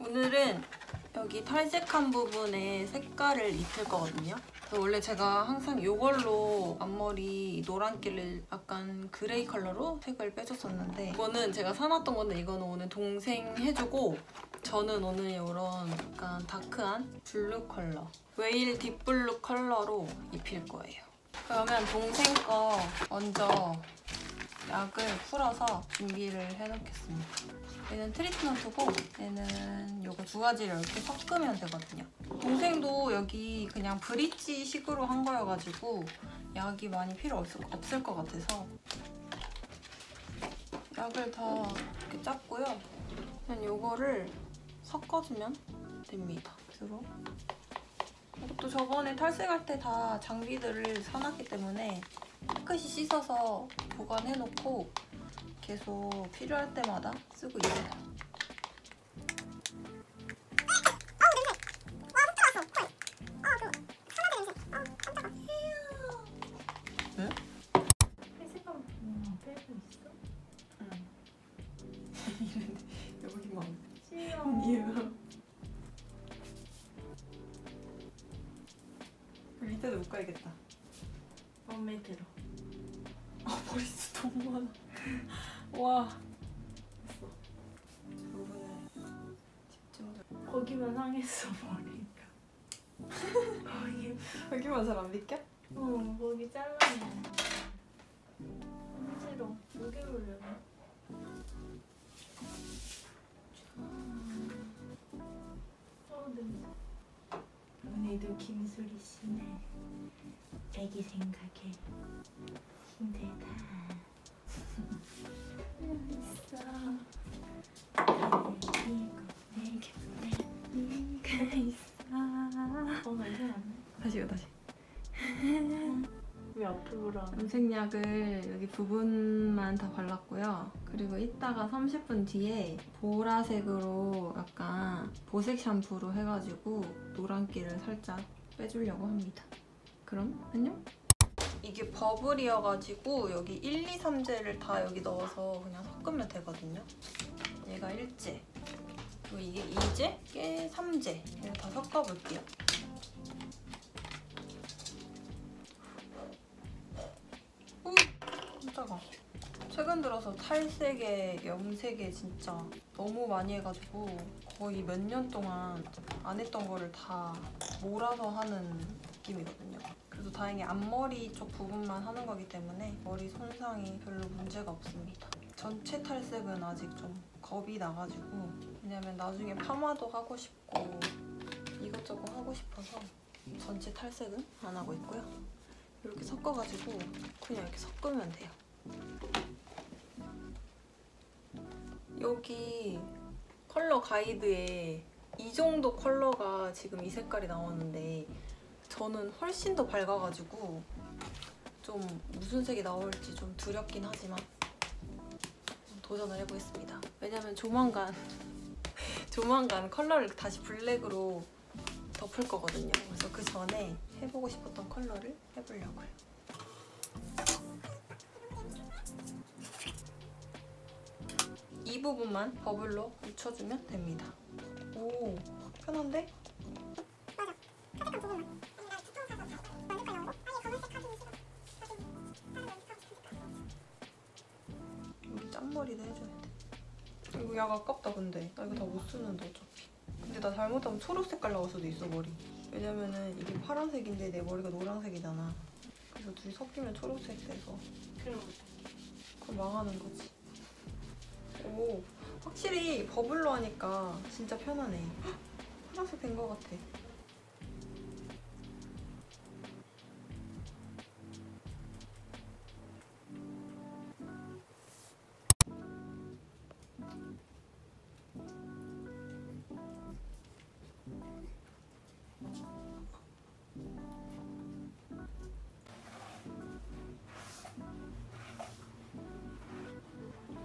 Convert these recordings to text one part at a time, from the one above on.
오늘은 여기 탈색한 부분에 색깔을 입힐 거거든요. 원래 제가 항상 이걸로 앞머리 노란기를 약간 gray 컬러로 색을 빼줬었는데 이거는 제가 사놨던 건데 이거는 오늘 동생 해주고 저는 오늘 이런 약간 dark한 blue 컬러 whale deep blue 컬러로 입힐 거예요. 그러면 동생 거 먼저 약을 풀어서 준비를 해놓겠습니다. 얘는 트리트먼트고 얘는 요거 두 가지를 이렇게 섞으면 되거든요. 동생도 여기 그냥 브릿지 식으로 한 거여가지고 약이 많이 필요 없을, 없을 것 같아서 약을 다 이렇게 짰고요. 그냥 요거를 섞어주면 됩니다. 들어. 이것도 저번에 탈색할 때 다 장비들을 사놨기 때문에 깨끗이 씻어서 보관해놓고 계속 필요할 때마다 쓰고 있어요. 왜? 회색감 음. 얘가. 밑에도 못 가야겠다. 마음에 들어. 아 머리숱 너무 많아. 와. 됐어. 집중. 거기만 상했어 머리가. 거기 여기만 잘 안 비켜? 어 거기 잘라내. 힘들어. 어 냄새. 오늘도 김소리 씨는 애기 생각에 힘들다. 있어. 내 곁에 네가 있어. 어 나네. 다시요 다시. 왜 앞으로? 염색약을 여기 부분만 다 발랐고요. 그리고 이따가 30분 뒤에 보라색으로 약간 보색 샴푸로 해가지고 노란기를 살짝 빼주려고 합니다. 그럼 안녕? 이게 버블이어가지고 여기 1, 2, 3제를 다 여기 넣어서 그냥 섞으면 되거든요. 얘가 1제, 그리고 이게 2제, 이게 3제. 이렇게 다 섞어볼게요. 우! 깜짝아. 최근 들어서 탈색에 염색에 진짜 너무 많이 해가지고 거의 몇 년 동안 안 했던 거를 다 몰아서 하는 느낌이거든요. 그래도 다행히 앞머리 쪽 부분만 하는 거기 때문에 머리 손상이 별로 문제가 없습니다. 전체 탈색은 아직 좀 겁이 나가지고 왜냐면 나중에 파마도 하고 싶고 이것저것 하고 싶어서 전체 탈색은 안 하고 있고요. 이렇게 섞어가지고 그냥 이렇게 섞으면 돼요. 여기 컬러 가이드에 이 정도 컬러가 지금 이 색깔이 나오는데 저는 훨씬 더 밝아가지고 좀 무슨 색이 나올지 좀 두렵긴 하지만 도전을 해보겠습니다. 왜냐면 조만간 조만간 컬러를 다시 black으로 덮을 거거든요. 그래서 그 전에 해보고 싶었던 컬러를 해보려고요. 이 부분만 버블로 묻혀주면 됩니다. 오, 편한데? 짠머리도 해줘야 돼. 이거 약 아깝다 근데. 나 이거 다 못 쓰는데 어차피. 근데 나 잘못하면 초록 색깔 나올 수도 있어 머리. 왜냐면은 이게 파란색인데 내 머리가 노란색이잖아. 그래서 둘이 섞이면 초록색 돼서 그럼 그럼 망하는 거지. 오, 확실히 버블로 하니까 진짜 편하네. 헉, 파란색 된 거 같아.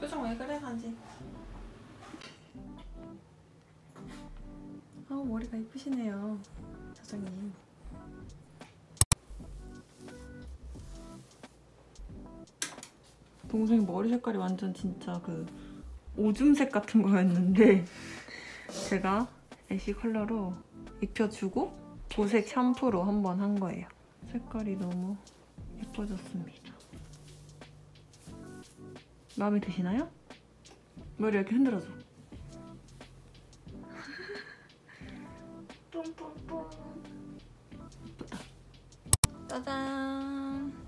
표정 왜 그래 간지? 아 머리가 이쁘시네요 사장님. 동생 머리 색깔이 완전 진짜 그 오줌색 같은 거였는데 제가 애쉬 컬러로 입혀주고 보색 샴푸로 한번 한 거예요. 색깔이 너무 예뻐졌습니다. 마음에 드시나요? 머리 이렇게 흔들어줘. 뿜뿜뿜. 짜잔.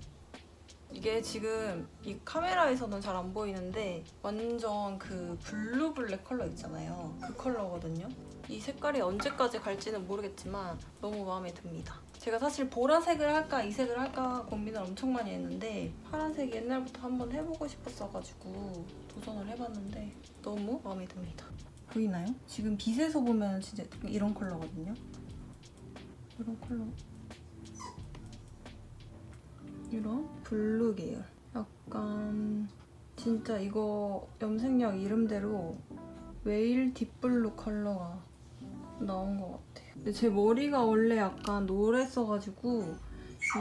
이게 지금 이 카메라에서는 잘 안 보이는데 완전 그 blue black 컬러 있잖아요. 그 컬러거든요. 이 색깔이 언제까지 갈지는 모르겠지만 너무 마음에 듭니다. 제가 사실 보라색을 할까 이 색을 할까 고민을 엄청 많이 했는데 파란색 옛날부터 한번 해보고 싶었어가지고 도전을 해봤는데 너무 마음에 듭니다. 보이나요? 지금 빛에서 보면 진짜 이런 컬러거든요. 이런 컬러 이런 blue 계열. 약간 진짜 이거 염색약 이름대로 whale deep blue 컬러가 나온 것 같아요. 근데 제 머리가 원래 약간 노랬어가지고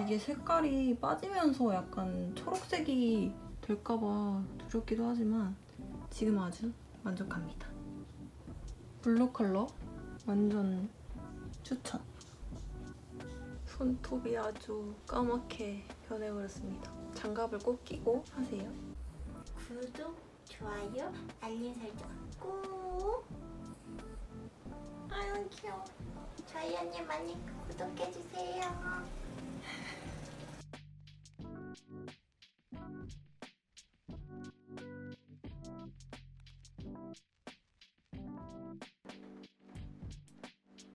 이게 색깔이 빠지면서 약간 초록색이 될까봐 두렵기도 하지만 지금 아주 만족합니다. blue 컬러 완전 추천. 손톱이 아주 까맣게 변해버렸습니다. 장갑을 꼭 끼고 하세요. 구독, 좋아요, 알림 설정 꾹. 아유 귀여워. 저희 언니 많이 구독해주세요.